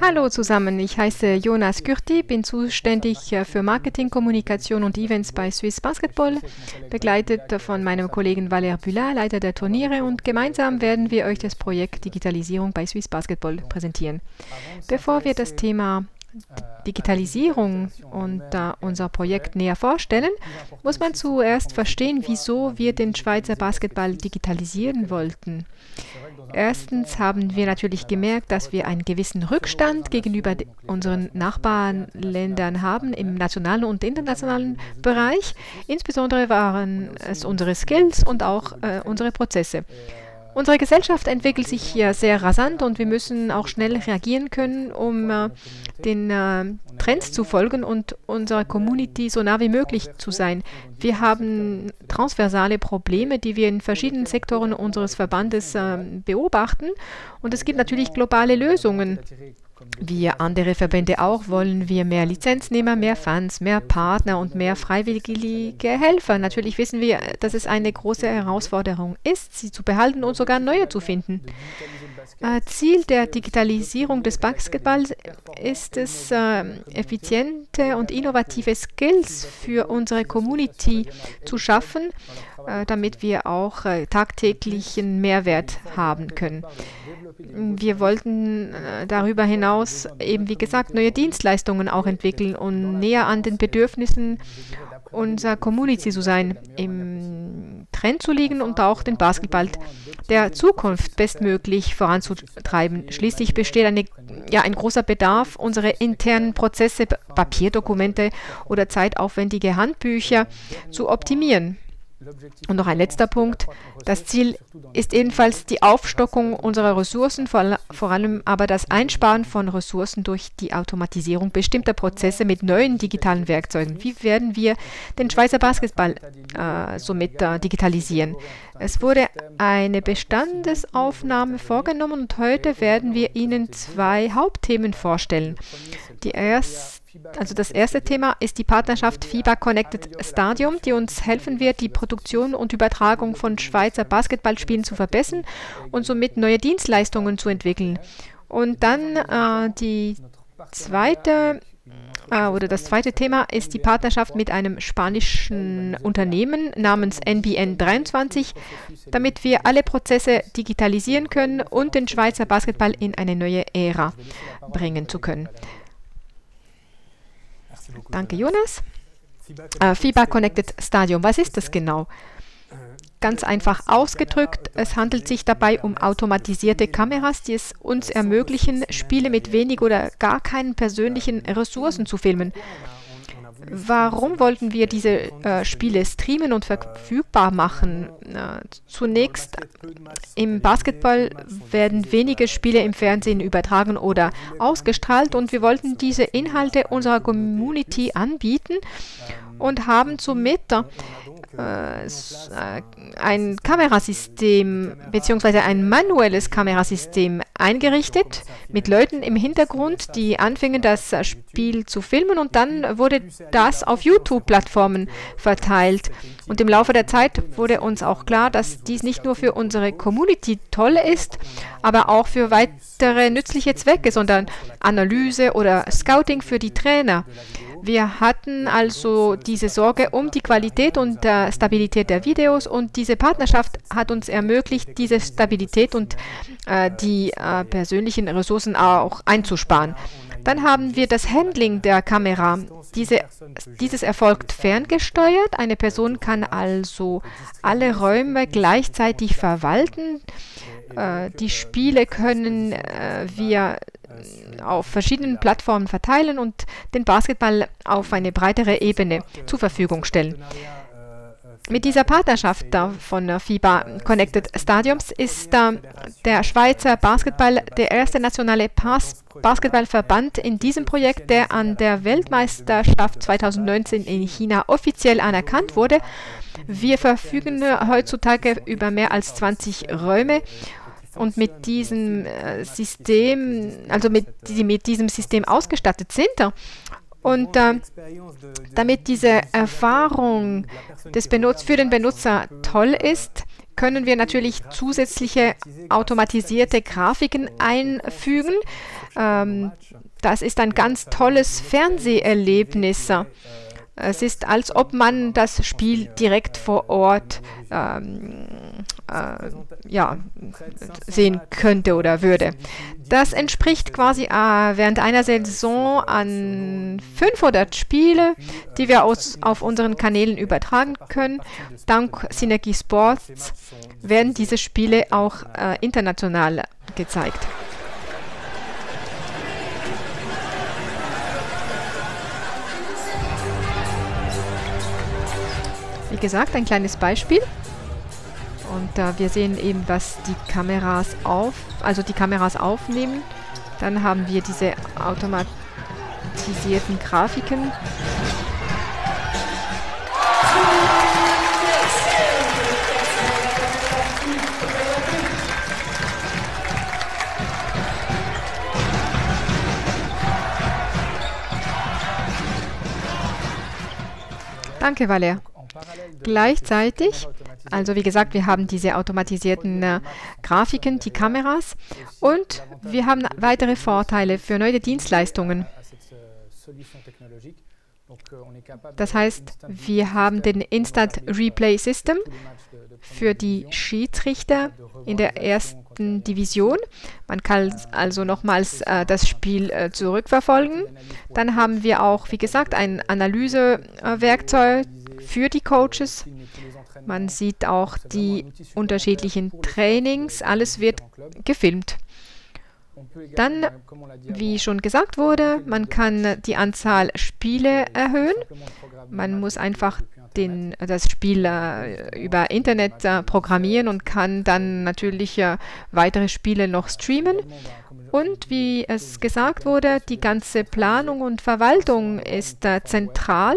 Hallo zusammen, ich heiße Jonas Kürti, bin zuständig äh, für Marketing, Kommunikation und Events bei Swiss Basketball, begleitet von meinem Kollegen Valère Bulat, Leiter der Turniere und gemeinsam werden wir euch das Projekt Digitalisierung bei Swiss Basketball präsentieren. Bevor wir das Thema Digitalisierung und uh, unser Projekt näher vorstellen, muss man zuerst verstehen, wieso wir den Schweizer Basketball digitalisieren wollten. Erstens haben wir natürlich gemerkt, dass wir einen gewissen Rückstand gegenüber unseren Nachbarländern haben im nationalen und internationalen Bereich. Insbesondere waren es unsere Skills und auch äh, unsere Prozesse. Unsere Gesellschaft entwickelt sich hier sehr rasant und wir müssen auch schnell reagieren können, um äh, den äh, Trends zu folgen und unserer Community so nah wie möglich zu sein. Wir haben transversale Probleme, die wir in verschiedenen Sektoren unseres Verbandes äh, beobachten und es gibt natürlich globale Lösungen. Wie andere Verbände auch wollen wir mehr Lizenznehmer, mehr Fans, mehr Partner und mehr freiwillige Helfer. Natürlich wissen wir, dass es eine große Herausforderung ist, sie zu behalten und sogar neue zu finden. Äh, Ziel der Digitalisierung des Basketballs ist es, äh, effiziente und innovative Skills für unsere Community zu schaffen, äh, damit wir auch äh, tagtäglichen Mehrwert haben können. Wir wollten darüber hinaus eben, wie gesagt, neue Dienstleistungen auch entwickeln und näher an den Bedürfnissen unserer Community zu sein, im Zu liegen und auch den Basketball der Zukunft bestmöglich voranzutreiben. Schließlich besteht eine, ja, ein großer Bedarf, unsere internen Prozesse, Papierdokumente oder zeitaufwendige Handbücher zu optimieren. Und noch ein letzter Punkt. Das Ziel ist ebenfalls die Aufstockung unserer Ressourcen, vor, vor, allem aber das Einsparen von Ressourcen durch die Automatisierung bestimmter Prozesse mit neuen digitalen Werkzeugen. Wie werden wir den Schweizer Basketball äh, somit äh, digitalisieren? Es wurde eine Bestandesaufnahme vorgenommen und heute werden wir Ihnen zwei Hauptthemen vorstellen. Die erste also das erste Thema ist die Partnerschaft FIBA Connected Stadium, die uns helfen wird, die Produktion und Übertragung von Schweizer Basketballspielen zu verbessern und somit neue Dienstleistungen zu entwickeln. Und dann äh, die zweite äh, oder das zweite Thema ist die Partnerschaft mit einem spanischen Unternehmen namens NBN 23, damit wir alle Prozesse digitalisieren können und den Schweizer Basketball in eine neue Ära bringen zu können. Danke, Jonas. Äh, FIBA Connected Stadium, was ist das genau? Ganz einfach ausgedrückt, es handelt sich dabei um automatisierte Kameras, die es uns ermöglichen, Spiele mit wenig oder gar keinen persönlichen Ressourcen zu filmen. Warum wollten wir diese äh, Spiele streamen und verfügbar machen? Äh, zunächst im Basketball werden wenige Spiele im Fernsehen übertragen oder ausgestrahlt und wir wollten diese Inhalte unserer Community anbieten und haben somit ein Kamerasystem bzw. ein manuelles Kamerasystem eingerichtet mit Leuten im Hintergrund, die anfingen, das Spiel zu filmen und dann wurde das auf YouTube-Plattformen verteilt. Und im Laufe der Zeit wurde uns auch klar, dass dies nicht nur für unsere Community toll ist, aber auch für weitere nützliche Zwecke, sondern Analyse oder Scouting für die Trainer. Wir hatten also diese Sorge um die Qualität und äh, Stabilität der Videos und diese Partnerschaft hat uns ermöglicht, diese Stabilität und äh, die äh, persönlichen Ressourcen auch einzusparen. Dann haben wir das Handling der Kamera. Diese, dieses erfolgt ferngesteuert. Eine Person kann also alle Räume gleichzeitig verwalten. Äh, die Spiele können äh, wir auf verschiedenen Plattformen verteilen und den Basketball auf eine breitere Ebene zur Verfügung stellen. Mit dieser Partnerschaft von FIBA Connected Stadiums ist der Schweizer Basketball der erste nationale Basketballverband in diesem Projekt, der an der Weltmeisterschaft 2019 in China offiziell anerkannt wurde. Wir verfügen heutzutage über mehr als 20 Räume und mit diesem äh, System, also mit, die mit diesem System ausgestattet sind. Und äh, damit diese Erfahrung des Benutz für den Benutzer toll ist, können wir natürlich zusätzliche automatisierte Grafiken einfügen. Ähm, das ist ein ganz tolles Fernseherlebnis. Es ist, als ob man das Spiel direkt vor Ort ähm, äh, ja, sehen könnte oder würde. Das entspricht quasi äh, während einer Saison an 500 Spiele, die wir aus, auf unseren Kanälen übertragen können. Dank Synergie Sports werden diese Spiele auch äh, international gezeigt. Wie gesagt, ein kleines Beispiel. Und äh, wir sehen eben, was die Kameras auf, also die Kameras aufnehmen. Dann haben wir diese automatisierten Grafiken. Danke, Valer. Gleichzeitig, also wie gesagt, wir haben diese automatisierten äh, Grafiken, die Kameras und wir haben weitere Vorteile für neue Dienstleistungen. Das heißt, wir haben den Instant Replay System für die Schiedsrichter in der ersten Division. Man kann also nochmals äh, das Spiel äh, zurückverfolgen. Dann haben wir auch, wie gesagt, ein Analysewerkzeug für die Coaches. Man sieht auch die unterschiedlichen Trainings. Alles wird gefilmt. Dann, wie schon gesagt wurde, man kann die Anzahl Spiele erhöhen. Man muss einfach den, das Spiel äh, über Internet äh, programmieren und kann dann natürlich äh, weitere Spiele noch streamen. Und wie es gesagt wurde, die ganze Planung und Verwaltung ist zentral.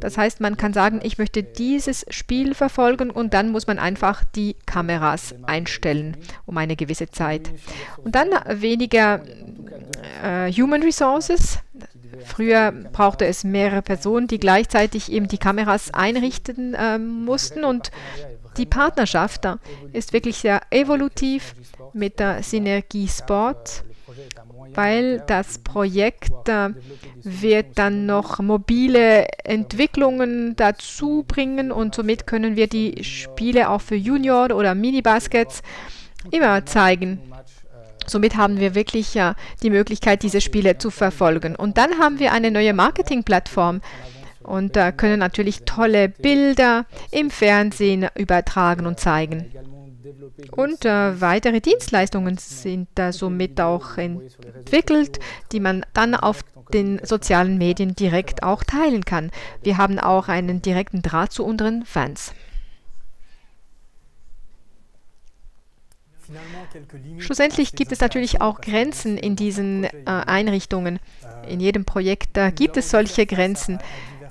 Das heißt, man kann sagen, ich möchte dieses Spiel verfolgen und dann muss man einfach die Kameras einstellen um eine gewisse Zeit. Und dann weniger äh, Human Resources. Früher brauchte es mehrere Personen, die gleichzeitig eben die Kameras einrichten äh, mussten und die Partnerschaft ist wirklich sehr evolutiv mit der Synergie Sport weil das Projekt äh, wird dann noch mobile Entwicklungen dazu bringen und somit können wir die Spiele auch für Junior oder Mini-Baskets immer zeigen. Somit haben wir wirklich ja, die Möglichkeit, diese Spiele zu verfolgen. Und dann haben wir eine neue Marketingplattform und äh, können natürlich tolle Bilder im Fernsehen übertragen und zeigen. Und äh, weitere Dienstleistungen sind da somit auch entwickelt, die man dann auf den sozialen Medien direkt auch teilen kann. Wir haben auch einen direkten Draht zu unseren Fans. Schlussendlich gibt es natürlich auch Grenzen in diesen äh, Einrichtungen. In jedem Projekt äh, gibt es solche Grenzen.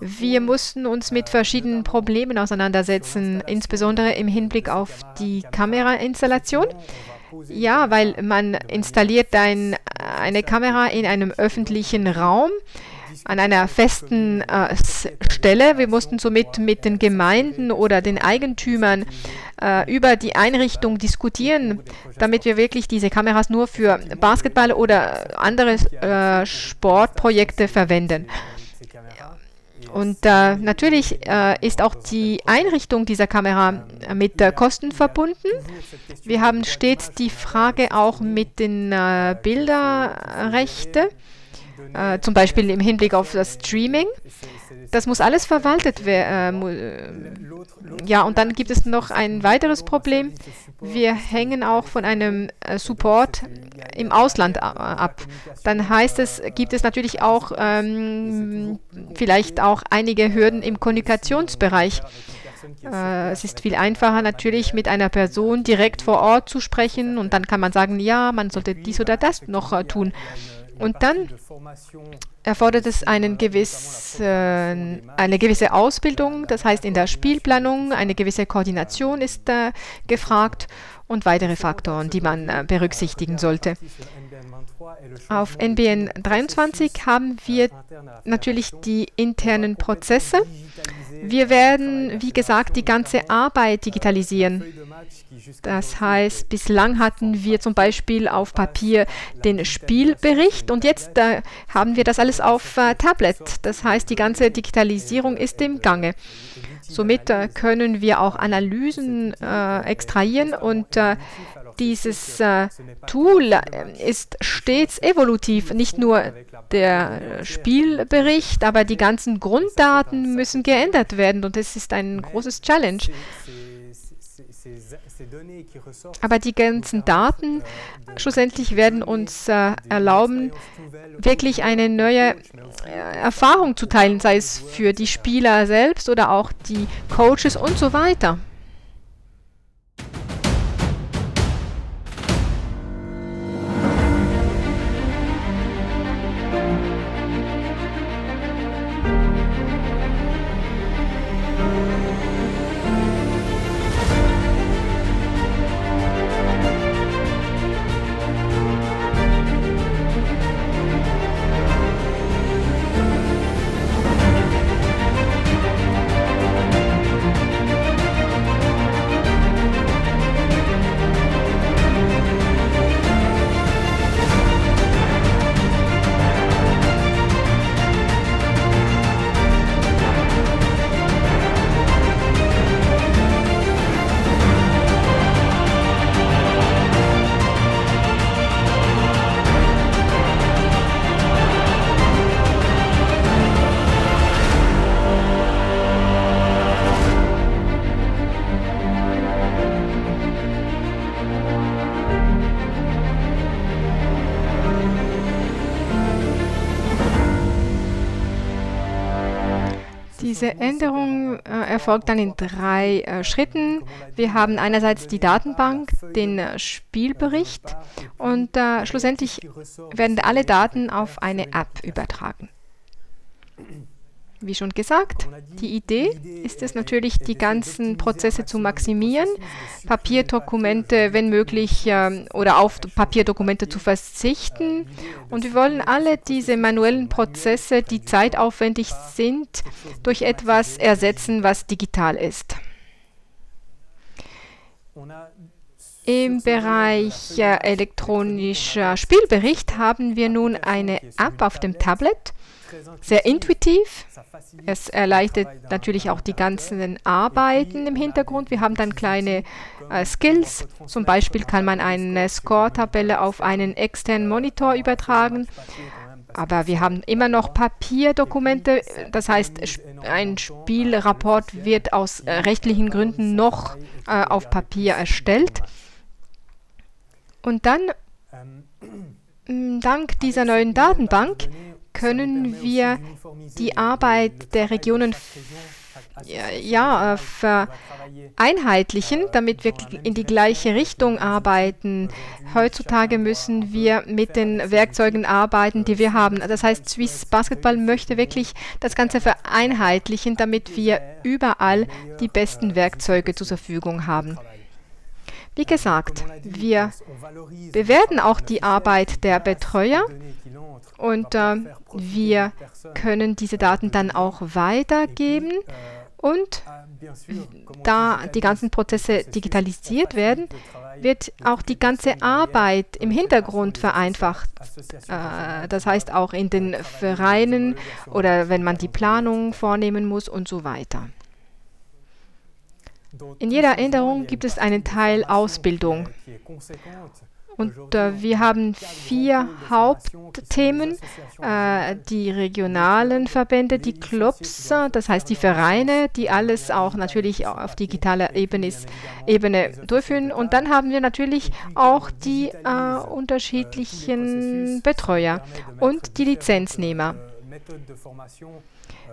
Wir mussten uns mit verschiedenen Problemen auseinandersetzen, insbesondere im Hinblick auf die Kamerainstallation. Ja, weil man installiert ein, eine Kamera in einem öffentlichen Raum an einer festen äh, Stelle. Wir mussten somit mit den Gemeinden oder den Eigentümern äh, über die Einrichtung diskutieren, damit wir wirklich diese Kameras nur für Basketball oder andere äh, Sportprojekte verwenden. Und äh, natürlich äh, ist auch die Einrichtung dieser Kamera mit äh, Kosten verbunden. Wir haben stets die Frage auch mit den äh, Bilderrechten, äh, zum Beispiel im Hinblick auf das Streaming. Das muss alles verwaltet werden. Äh, ja, und dann gibt es noch ein weiteres Problem. Wir hängen auch von einem äh, Support im Ausland ab. Dann heißt es, gibt es natürlich auch ähm, vielleicht auch einige Hürden im Kommunikationsbereich. Äh, es ist viel einfacher natürlich mit einer Person direkt vor Ort zu sprechen und dann kann man sagen, ja, man sollte dies oder das noch äh, tun. Und dann erfordert es einen gewiss, äh, eine gewisse Ausbildung, das heißt in der Spielplanung eine gewisse Koordination ist äh, gefragt und weitere Faktoren, die man äh, berücksichtigen sollte. Auf NBN 23 haben wir natürlich die internen Prozesse. Wir werden, wie gesagt, die ganze Arbeit digitalisieren. Das heißt, bislang hatten wir zum Beispiel auf Papier den Spielbericht und jetzt äh, haben wir das alles auf äh, Tablet. Das heißt, die ganze Digitalisierung ist im Gange. Somit äh, können wir auch Analysen äh, extrahieren und äh, dieses äh, Tool ist stets evolutiv. Nicht nur der Spielbericht, aber die ganzen Grunddaten müssen geändert werden und es ist ein großes Challenge. Aber die ganzen Daten schlussendlich werden uns äh, erlauben, wirklich eine neue äh, Erfahrung zu teilen, sei es für die Spieler selbst oder auch die Coaches und so weiter. Diese Änderung äh, erfolgt dann in drei äh, Schritten. Wir haben einerseits die Datenbank, den äh, Spielbericht und äh, schlussendlich werden alle Daten auf eine App übertragen. Wie schon gesagt, die Idee ist es natürlich, die ganzen Prozesse zu maximieren, Papierdokumente, wenn möglich, äh, oder auf Papierdokumente zu verzichten. Und wir wollen alle diese manuellen Prozesse, die zeitaufwendig sind, durch etwas ersetzen, was digital ist. Im Bereich elektronischer Spielbericht haben wir nun eine App auf dem Tablet, sehr intuitiv. Es erleichtert natürlich auch die ganzen Arbeiten im Hintergrund. Wir haben dann kleine äh, Skills. Zum Beispiel kann man eine Score-Tabelle auf einen externen Monitor übertragen. Aber wir haben immer noch Papierdokumente. Das heißt, ein Spielrapport wird aus äh, rechtlichen Gründen noch äh, auf Papier erstellt. Und dann, dank dieser neuen Datenbank, können wir die Arbeit der Regionen ja, vereinheitlichen, damit wir in die gleiche Richtung arbeiten. Heutzutage müssen wir mit den Werkzeugen arbeiten, die wir haben. Das heißt, Swiss Basketball möchte wirklich das Ganze vereinheitlichen, damit wir überall die besten Werkzeuge zur Verfügung haben. Wie gesagt, wir bewerten auch die Arbeit der Betreuer und äh, wir können diese Daten dann auch weitergeben. Und da die ganzen Prozesse digitalisiert werden, wird auch die ganze Arbeit im Hintergrund vereinfacht. Äh, das heißt auch in den Vereinen oder wenn man die Planung vornehmen muss und so weiter. In jeder Änderung gibt es einen Teil Ausbildung. Und äh, wir haben vier Hauptthemen. Äh, die regionalen Verbände, die Clubs, das heißt die Vereine, die alles auch natürlich auf digitaler Ebene, Ebene durchführen. Und dann haben wir natürlich auch die äh, unterschiedlichen Betreuer und die Lizenznehmer.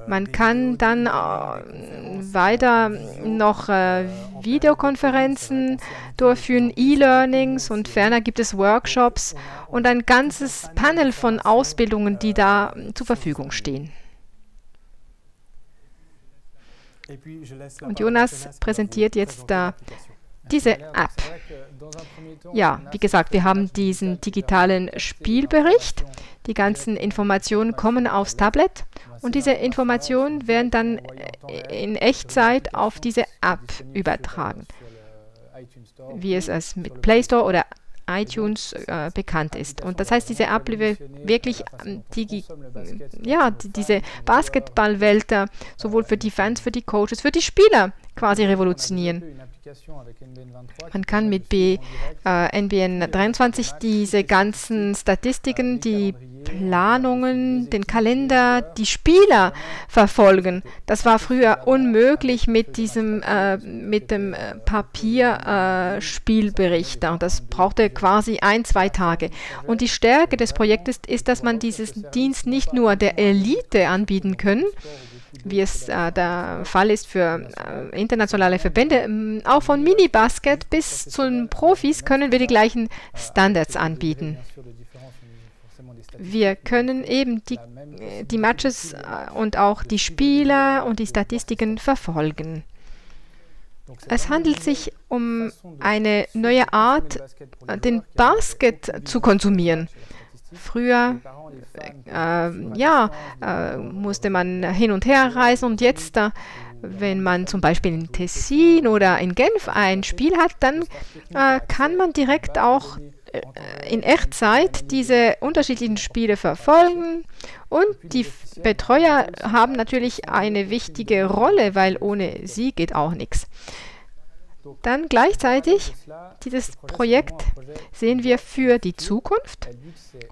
Man kann dann äh, weiter noch äh, Videokonferenzen durchführen, E-Learnings und ferner gibt es Workshops und ein ganzes Panel von Ausbildungen, die da zur Verfügung stehen. Und Jonas präsentiert jetzt da diese App. Ja, wie gesagt, wir haben diesen digitalen Spielbericht. Die ganzen Informationen kommen aufs Tablet und diese Informationen werden dann in Echtzeit auf diese App übertragen, wie es es mit Play Store oder iTunes äh, bekannt ist. Und das heißt, diese App wird wirklich ähm, die, ja, die, diese Basketballwelt äh, sowohl für die Fans, für die Coaches, für die Spieler quasi revolutionieren. Man kann mit B, äh, NBN 23 diese ganzen Statistiken, die Planungen, den Kalender, die Spieler verfolgen. Das war früher unmöglich mit diesem äh, mit dem äh, Papierspielbericht. Äh, das brauchte quasi ein, zwei Tage. Und die Stärke des Projektes ist, dass man diesen Dienst nicht nur der Elite anbieten können, wie es äh, der Fall ist für äh, internationale Verbände. Ähm, auch von Minibasket bis zu den Profis können wir die gleichen Standards anbieten. Wir können eben die, äh, die Matches äh, und auch die Spieler und die Statistiken verfolgen. Es handelt sich um eine neue Art, den Basket zu konsumieren. Früher äh, ja, äh, musste man hin und her reisen und jetzt, äh, wenn man zum Beispiel in Tessin oder in Genf ein Spiel hat, dann äh, kann man direkt auch äh, in Echtzeit diese unterschiedlichen Spiele verfolgen und die Betreuer haben natürlich eine wichtige Rolle, weil ohne sie geht auch nichts. Dann gleichzeitig, dieses Projekt sehen wir für die Zukunft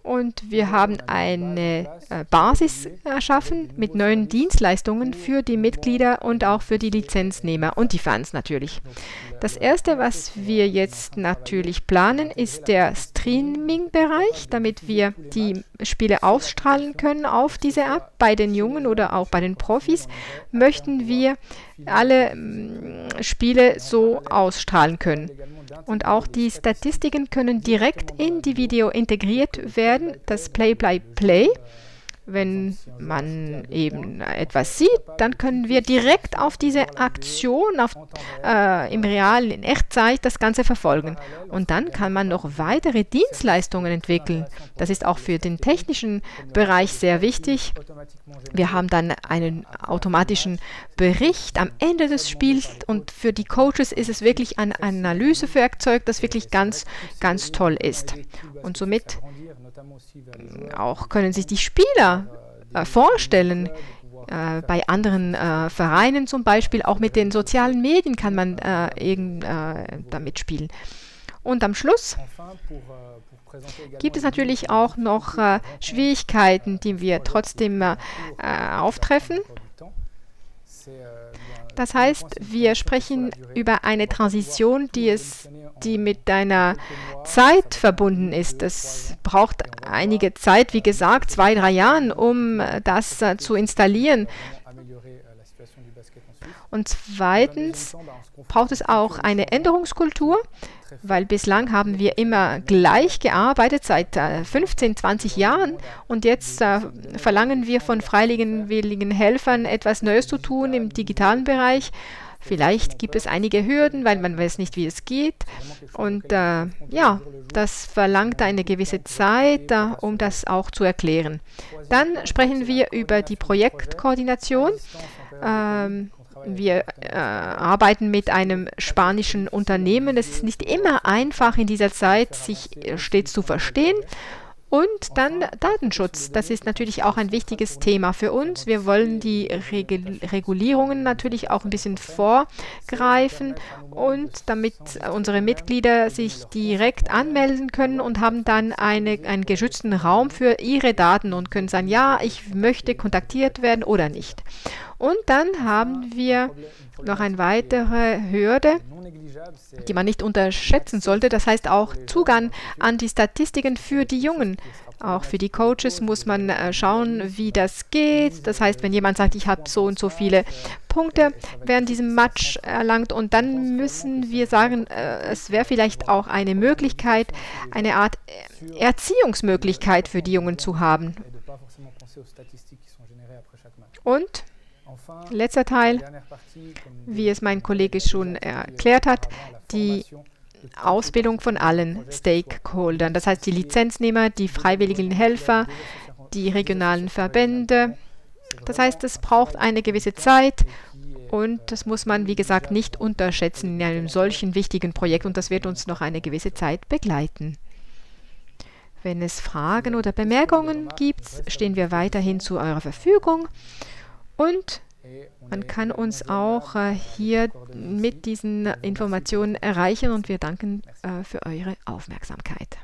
und wir haben eine äh, Basis erschaffen mit neuen Dienstleistungen für die Mitglieder und auch für die Lizenznehmer und die Fans natürlich. Das erste, was wir jetzt natürlich planen, ist der Streaming-Bereich, damit wir die Spiele ausstrahlen können auf diese App. Bei den Jungen oder auch bei den Profis möchten wir alle mm, Spiele so ausstrahlen können. Und auch die Statistiken können direkt in die Video integriert werden. Das Play-Play-Play. -Play wenn man eben etwas sieht, dann können wir direkt auf diese Aktion auf, äh, im realen, in Echtzeit das Ganze verfolgen. Und dann kann man noch weitere Dienstleistungen entwickeln. Das ist auch für den technischen Bereich sehr wichtig. Wir haben dann einen automatischen Bericht am Ende des Spiels und für die Coaches ist es wirklich ein Analysewerkzeug, das wirklich ganz, ganz toll ist. Und somit auch können sich die Spieler äh, vorstellen. Äh, bei anderen äh, Vereinen zum Beispiel, auch mit den sozialen Medien kann man äh, irgend, äh, damit spielen. Und am Schluss gibt es natürlich auch noch äh, Schwierigkeiten, die wir trotzdem auftreffen. Das heißt, wir sprechen über eine Transition, die, es, die mit einer Zeit verbunden ist. Es braucht einige Zeit, wie gesagt, zwei, drei Jahren, um das uh, zu installieren. Und zweitens braucht es auch eine Änderungskultur weil bislang haben wir immer gleich gearbeitet seit äh, 15, 20 Jahren und jetzt äh, verlangen wir von freiwilligen Helfern etwas Neues zu tun im digitalen Bereich. Vielleicht gibt es einige Hürden, weil man weiß nicht, wie es geht. Und äh, ja, das verlangt eine gewisse Zeit, äh, um das auch zu erklären. Dann sprechen wir über die Projektkoordination. Ähm, wir äh, arbeiten mit einem spanischen Unternehmen. Es ist nicht immer einfach in dieser Zeit, sich äh, stets zu verstehen. Und dann Datenschutz. Das ist natürlich auch ein wichtiges Thema für uns. Wir wollen die Regul Regulierungen natürlich auch ein bisschen vorgreifen und damit unsere Mitglieder sich direkt anmelden können und haben dann eine, einen geschützten Raum für ihre Daten und können sagen, ja, ich möchte kontaktiert werden oder nicht. Und dann haben wir noch eine weitere Hürde, die man nicht unterschätzen sollte. Das heißt auch Zugang an die Statistiken für die Jungen. Auch für die Coaches muss man äh, schauen, wie das geht. Das heißt, wenn jemand sagt, ich habe so und so viele Punkte während diesem Match erlangt und dann müssen wir sagen, äh, es wäre vielleicht auch eine Möglichkeit, eine Art Erziehungsmöglichkeit für die Jungen zu haben. Und Letzter Teil, wie es mein Kollege schon erklärt hat, die Ausbildung von allen Stakeholdern, das heißt die Lizenznehmer, die freiwilligen Helfer, die regionalen Verbände. Das heißt, es braucht eine gewisse Zeit und das muss man, wie gesagt, nicht unterschätzen in einem solchen wichtigen Projekt und das wird uns noch eine gewisse Zeit begleiten. Wenn es Fragen oder Bemerkungen gibt, stehen wir weiterhin zu eurer Verfügung und man kann uns auch äh, hier mit diesen Informationen erreichen und wir danken äh, für eure Aufmerksamkeit.